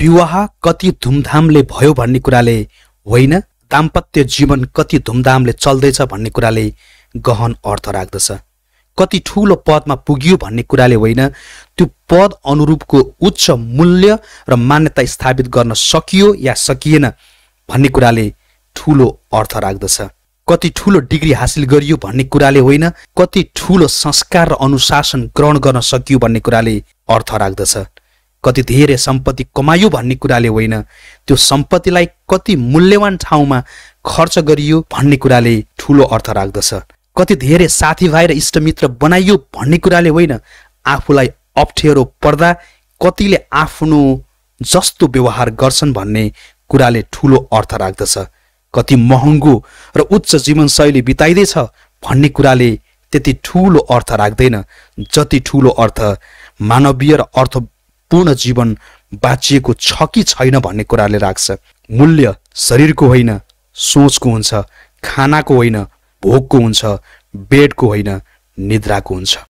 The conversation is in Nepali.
विवाह कति धुमधामले भयो भन्ने कुराले होइन दाम्पत्य जीवन कति धुमधामले चल्दैछ भन्ने कुराले गहन अर्थ राख्दछ। कति ठुलो पदमा पुगियो भन्ने कुराले होइन त्यो पद अनुरूपको उच्च मूल्य र मान्यता स्थापित गर्न सकियो या सकिएन भन्ने कुराले ठुलो अर्थ राख्दछ। कति ठुलो डिग्री हासिल गरियो भन्ने कुराले होइन कति ठुलो संस्कार र अनुशासन ग्रहण गर्न सकियो भन्ने कुराले अर्थ राख्दछ। कति धेरै सम्पत्ति कमायो भन्ने कुराले होइन त्यो सम्पत्तिलाई कति मूल्यवान ठाउँमा खर्च गरियो भन्ने कुराले ठुलो अर्थ राख्दछ। कति धेरै साथीभाइ र इष्टमित्र बनाइयो भन्ने कुराले होइन आफूलाई अप्ठ्यारो पर्दा कतिले आफ्नो जस्तो व्यवहार गर्छन् भन्ने कुराले ठुलो अर्थ राख्दछ। कति महँगो र उच्च जीवनशैली बिताइँदैछ भन्ने कुराले त्यति ठुलो अर्थ राख्दैन जति ठुलो अर्थ मानवीय र अर्थपूर्ण जीवन बाँचिएको छ कि छैन भन्ने कुराले राख्छ। मूल्य शरीरको होइन सोचको हुन्छ खानाको होइन भोकको हुन्छ बेडको होइन निद्राको हुन्छ।